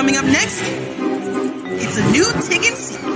Coming up next, it's a new ticket.